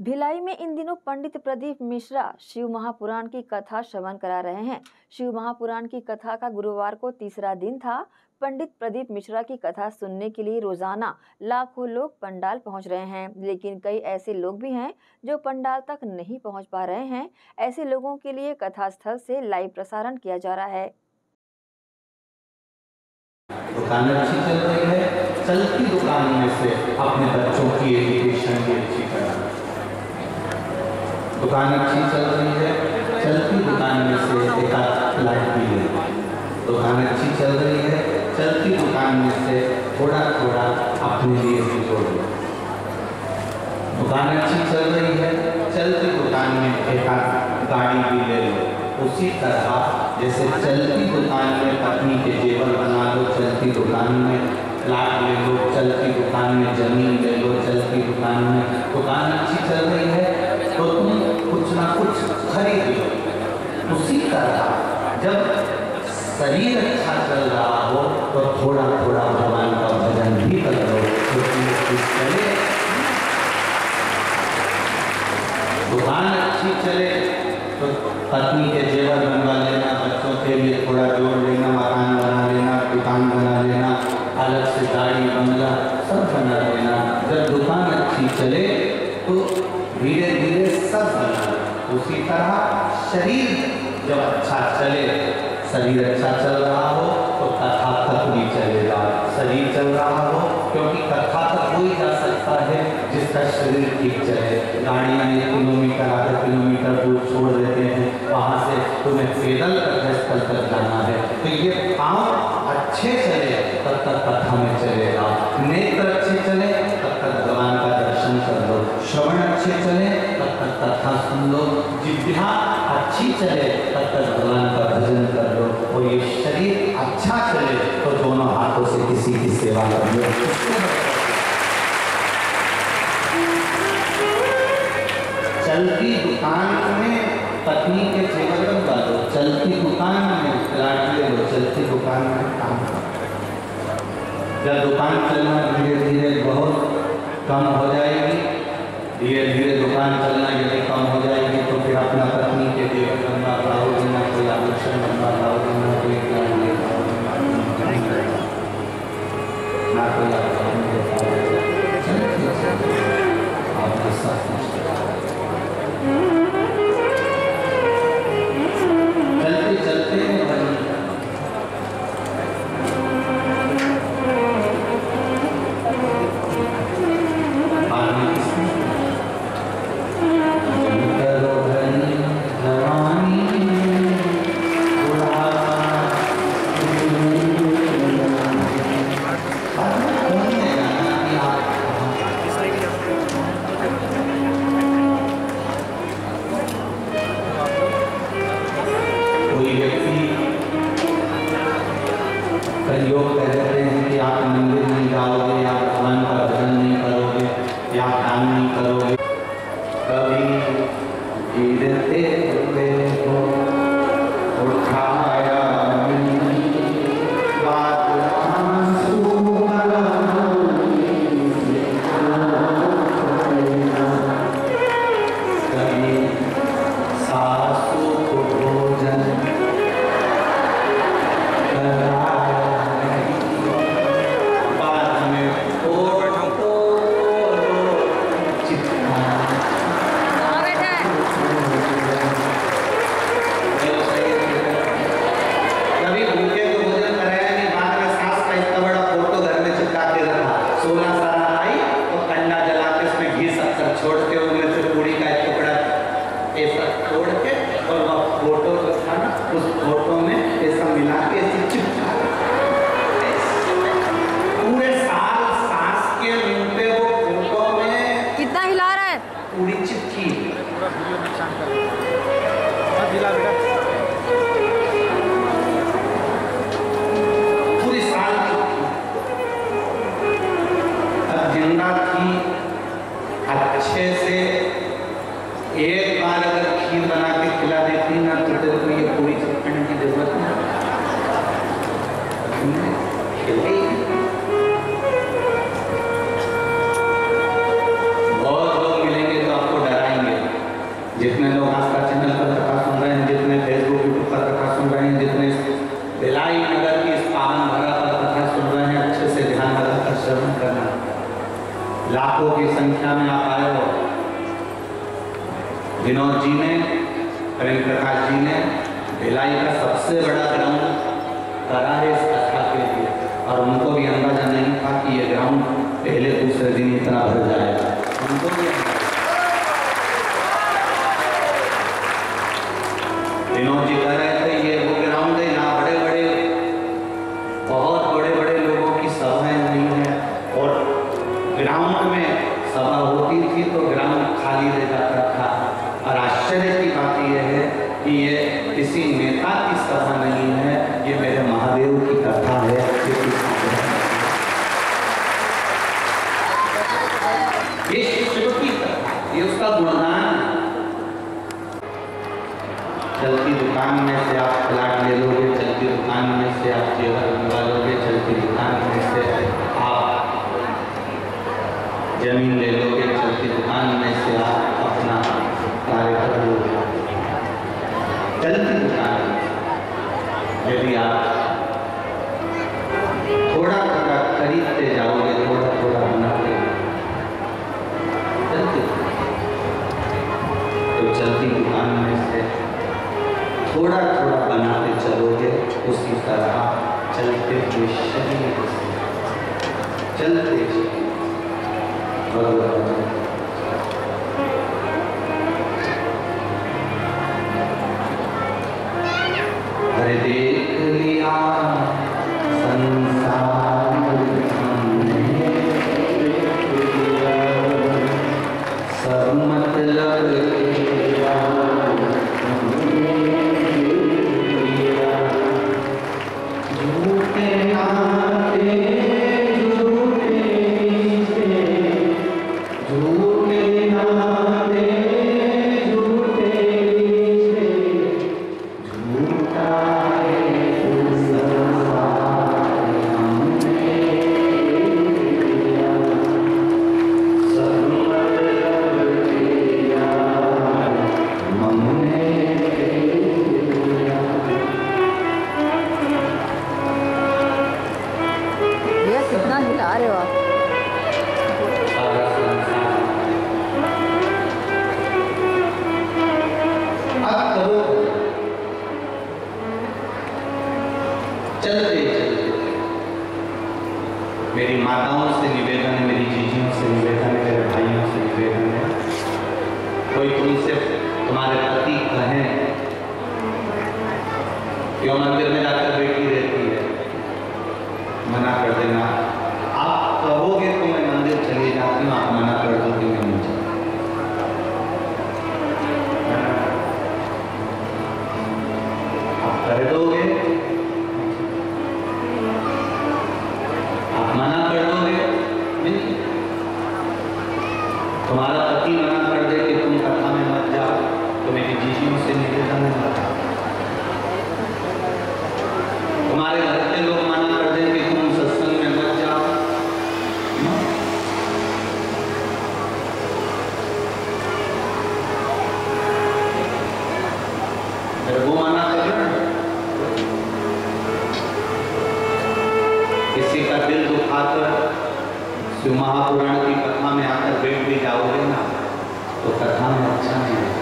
भिलाई में इन दिनों पंडित प्रदीप मिश्रा शिव महापुराण की कथा श्रवण करा रहे हैं। शिव महापुराण की कथा का गुरुवार को तीसरा दिन था। पंडित प्रदीप मिश्रा की कथा सुनने के लिए रोज़ाना लाखों लोग पंडाल पहुँच रहे हैं। लेकिन कई ऐसे लोग भी हैं जो पंडाल तक नहीं पहुँच पा रहे हैं। ऐसे लोगों के लिए कथा स्थल से लाइव प्रसारण किया जा रहा है। दुकान अच्छी चल रही है। चलती दुकान में से अपने बच्चों की एजुकेशन करा दुकान अच्छी चल रही है। चलती दुकान में से एक आध फ्लैट भी ले दुकान अच्छी चल रही है। चलती दुकान में से थोड़ा थोड़ा अपने लिए भी जोड़ दुकान अच्छी चल रही है। चलती दुकान में एक आध गाड़ी भी ले लो। उसी तरह जैसे चलती दुकान में पत्नी के जेवर बना लो, चलती दुकान में प्लाट ले लो, चलती दुकान में ज़मीन ले लो, चलती दुकान में दुकान अच्छी चल रही है। तो तुम खरीद लो उसी तरह जब शरीर अच्छा चल रहा हो तो थोड़ा थोड़ा भगवान का भजन भी कर लो तो चले। दुकान अच्छी चले तो पत्नी के जेवर बनवा लेना, बच्चों के लिए थोड़ा जोड़ लेना, मकान बना लेना, दुकान बना लेना, अलग से गाड़ी बंगला सब बना लेना। जब दुकान अच्छी चले तो धीरे धीरे सब बना उसी तरह शरीर जब अच्छा चले, शरीर अच्छा चल रहा हो तो कथा तक भी चलेगा। शरीर चल रहा हो, क्योंकि कथा तक कोई जा सकता है, जिसका शरीर ठीक चले। गाड़ियाँ एक किलोमीटर, आधा किलोमीटर दूर छोड़ देते हैं, वहाँ से तुम्हें पैदल स्थल तक जाना है। तो ये काम अच्छे चले, तब तक कथा में चलेगा। नेत्र अच्छे चले अच्छे चले, तब तक कथा सुन लो जिज्ञा अच्छी चले, तब तक भगवान का भजन कर लो। और ये शरीर अच्छा चले तो दोनों हाथों से किसी की सेवा कर लो। चलती दुकान में पत्नी के जेवर बनवा दो चलती दुकान में प्लाट ले लो, चलती दुकान में काम जब दुकान चलना धीरे धीरे बहुत कम हो जाएगी धीरे धीरे दुकान चलना यदि कम लोग कह देते हैं कि आप मंदिर नहीं जाओगे या भगवान का भजन नहीं करोगे, या दान नहीं छोड़ के उनमें से पूरी का एक टुकड़ा ऐसा छोड़ के और वह फ़ोटो जो था ना उस फ़ोटो में ऐसा मिला के ऐसे चिपका पूरे साल सांस के मुँह पे वो फ़ोटो में कितना हिला रहा है? पूरी चिपकी। हैं जितने बिलाई नगर की इस पावन भरा पर कथा सुन रहे हैं, अच्छे से ध्यान लगाकर श्रवण करना। लाखों की संख्या में आप आए हो। विनोद जी ने प्रेम प्रकाश जी ने भिलाई का सबसे बड़ा ग्राउंड करा है इस कथा के लिए। और उनको भी अंदाज़ा नहीं था कि ये ग्राउंड पहले दूसरे दिन इतना भर जाएगा। ये चलती दुकान में से आप ले लोगे चलती दुकान में से आप लोगे चलती दुकान में से आप ज़मीन ले लोगे चलती दुकान में से आप अपना कार्य कर लोगे चलती दुकान यदि आप थोड़ा थोड़ा खरीदते जाओगे चलती दुकान में से थोड़ा थोड़ा बनाते चलोगे, उसी तरह चलते हुए शरीर से। चलते। भगवान मेरी माताओं से निवेदन है, मेरी जीजियों से निवेदन है, मेरे भाइयों से निवेदन है। कोई तुमसे, तुम्हारे पति कहें, क्यों मंदिर में जाकर बैठी रहती है? मना कर देना। तुम्हारा पति मना कर दे कि तुम कथा में मत जाओ। तो मेरी जीजियों से निवेदन है तुम्हारे घर के लोग मना कर दें कि तुम सत्संग में मत जाओ। फिर वो मना कर किसी का दिल दुखाकर, शिव महापुराण की कथा तो कथा में अच्छा नहीं है।